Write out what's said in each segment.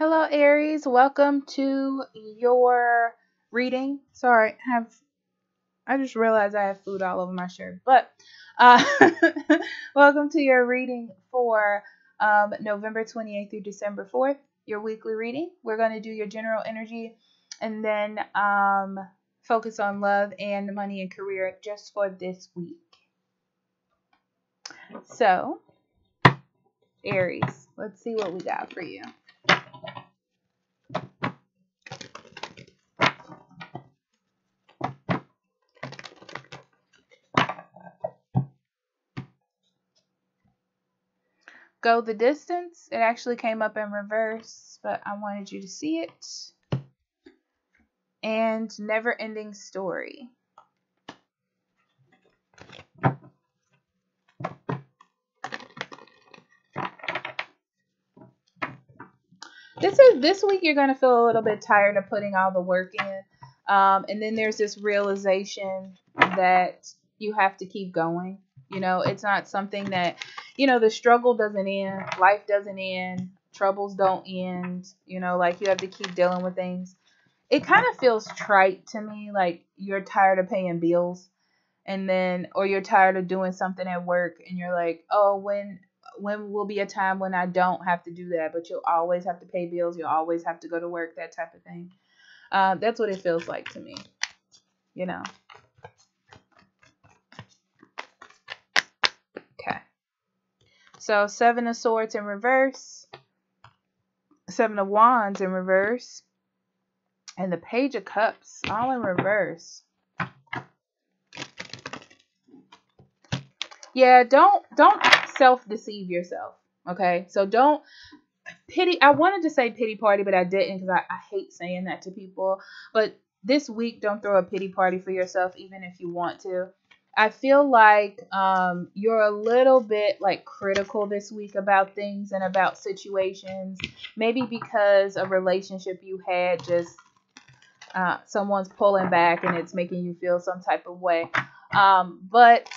Hello, Aries. Welcome to your reading. Sorry, I have I just realized I have food all over my shirt, but uh, welcome to your reading for um, November 28th through December 4th. Your weekly reading. We're going to do your general energy, and then um, focus on love and money and career just for this week. So, Aries, let's see what we got for you. Go the distance. It actually came up in reverse, but I wanted you to see it. And never ending story. This is this week you're gonna feel a little bit tired of putting all the work in. Um, and then there's this realization that you have to keep going. You know, it's not something that, you know, the struggle doesn't end, life doesn't end, troubles don't end. You know, like you have to keep dealing with things. It kind of feels trite to me, like you're tired of paying bills, and then, or you're tired of doing something at work, and you're like, oh, when when will be a time when I don't have to do that, but you'll always have to pay bills, you'll always have to go to work, that type of thing. Uh, that's what it feels like to me, you know. So seven of swords in reverse, seven of wands in reverse, and the page of cups all in reverse. Yeah, don't don't self deceive yourself. Okay, so don't pity. I wanted to say pity party, but I didn't because I, I hate saying that to people. But this week, don't throw a pity party for yourself, even if you want to. I feel like um, you're a little bit like critical this week about things and about situations. Maybe because a relationship you had just uh, someone's pulling back and it's making you feel some type of way. Um, but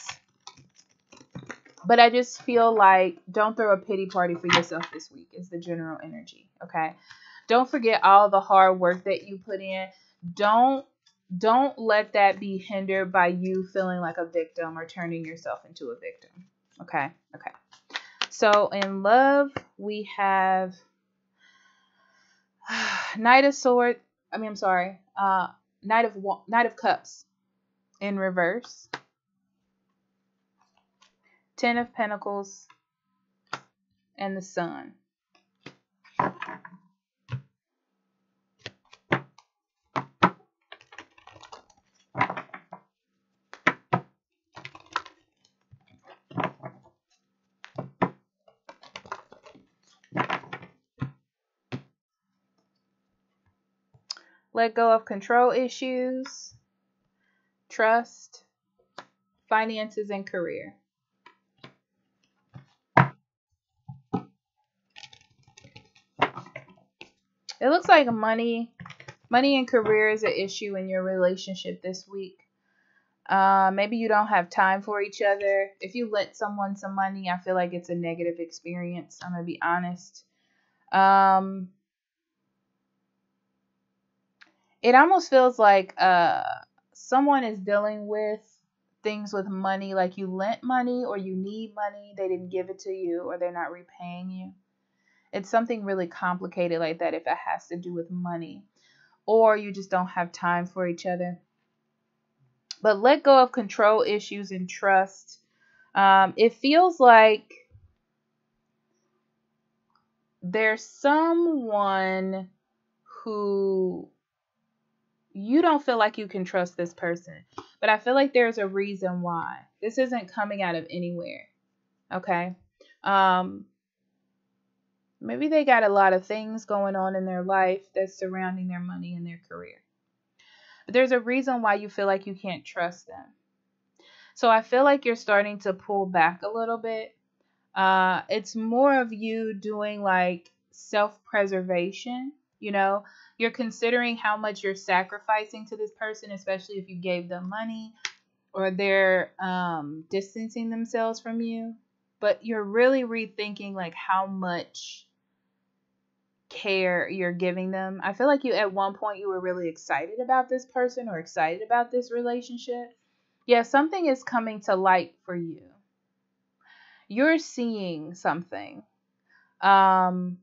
but I just feel like don't throw a pity party for yourself this week, is the general energy. Okay. Don't forget all the hard work that you put in. Don't don't let that be hindered by you feeling like a victim or turning yourself into a victim. Okay. Okay. So in love, we have Knight of Swords. I mean, I'm sorry. Uh, Knight of Knight of Cups in reverse. Ten of Pentacles, and the Sun. Let go of control issues, trust, finances, and career. It looks like money, money and career is an issue in your relationship this week. Uh, maybe you don't have time for each other. If you lent someone some money, I feel like it's a negative experience. I'm gonna be honest. Um, it almost feels like uh, someone is dealing with things with money, like you lent money or you need money, they didn't give it to you, or they're not repaying you. It's something really complicated like that if it has to do with money or you just don't have time for each other. But let go of control issues and trust. Um, it feels like there's someone who you don't feel like you can trust this person. But I feel like there's a reason why. This isn't coming out of anywhere. Okay? Um Maybe they got a lot of things going on in their life that's surrounding their money and their career. But there's a reason why you feel like you can't trust them. So I feel like you're starting to pull back a little bit. Uh, it's more of you doing like self preservation. You know, you're considering how much you're sacrificing to this person, especially if you gave them money or they're um, distancing themselves from you. But you're really rethinking like how much care you're giving them. I feel like you at one point you were really excited about this person or excited about this relationship. Yeah, something is coming to light for you. You're seeing something. Um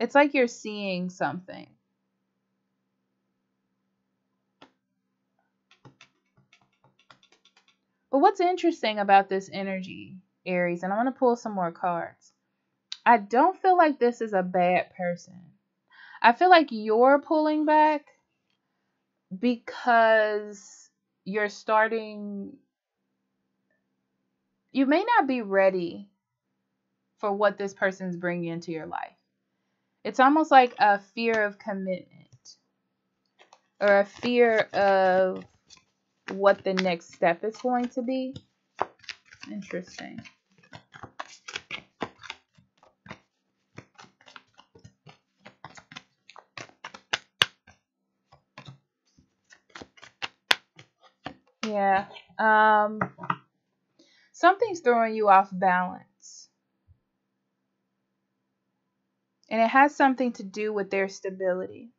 it's like you're seeing something. But what's interesting about this energy, Aries, and I want to pull some more cards. I don't feel like this is a bad person. I feel like you're pulling back because you're starting you may not be ready for what this person's bringing into your life. It's almost like a fear of commitment or a fear of what the next step is going to be. Interesting. Yeah. Um something's throwing you off balance. And it has something to do with their stability.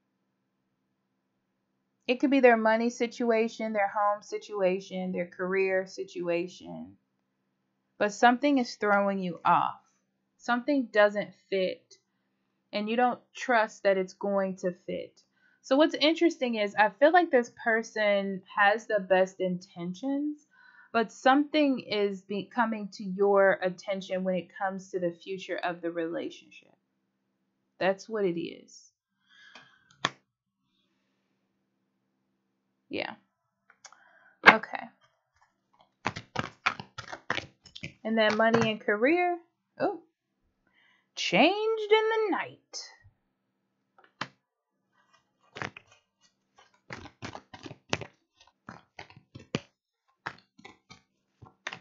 It could be their money situation, their home situation, their career situation. But something is throwing you off. Something doesn't fit. And you don't trust that it's going to fit. So, what's interesting is I feel like this person has the best intentions, but something is be- coming to your attention when it comes to the future of the relationship. That's what it is. Yeah. Okay. And then money and career. Oh. Changed in the night.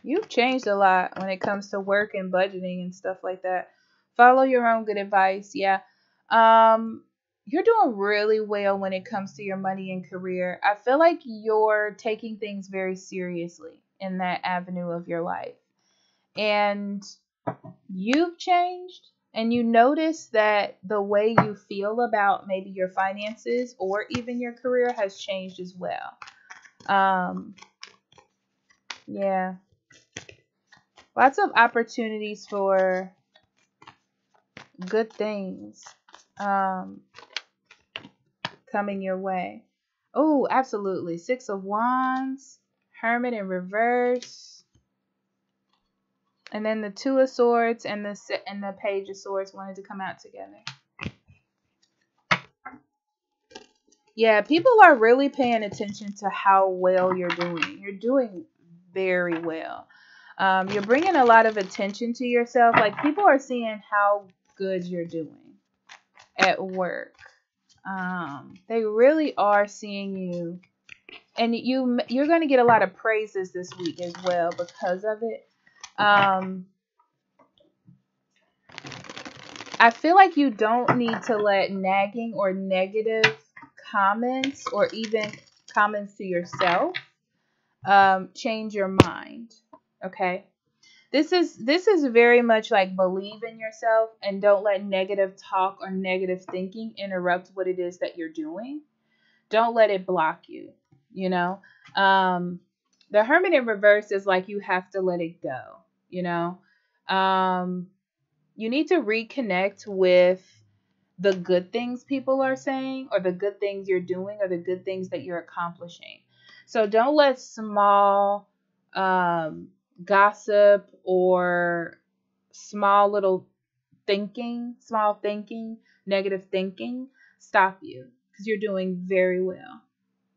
You've changed a lot when it comes to work and budgeting and stuff like that. Follow your own good advice. Yeah. Um you're doing really well when it comes to your money and career. I feel like you're taking things very seriously in that avenue of your life. And you've changed and you notice that the way you feel about maybe your finances or even your career has changed as well. Um yeah. Lots of opportunities for good things. Um coming your way. Oh, absolutely. Six of Wands, Hermit in reverse. And then the Two of Swords and the and the Page of Swords wanted to come out together. Yeah, people are really paying attention to how well you're doing. You're doing very well. Um, you're bringing a lot of attention to yourself. Like people are seeing how good you're doing at work. Um, they really are seeing you and you you're going to get a lot of praises this week as well because of it. Um, i feel like you don't need to let nagging or negative comments or even comments to yourself um, change your mind okay this is this is very much like believe in yourself and don't let negative talk or negative thinking interrupt what it is that you're doing. Don't let it block you you know? Um the hermit in reverse is like you have to let it go you know? Um you need to reconnect with the good things people are saying or the good things you're doing or the good things that you're accomplishing. So don't let small um gossip or small little thinking, small thinking, negative thinking stop you because you're doing very well.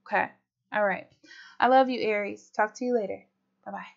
Okay. All right. I love you, Aries. Talk to you later. Bye bye.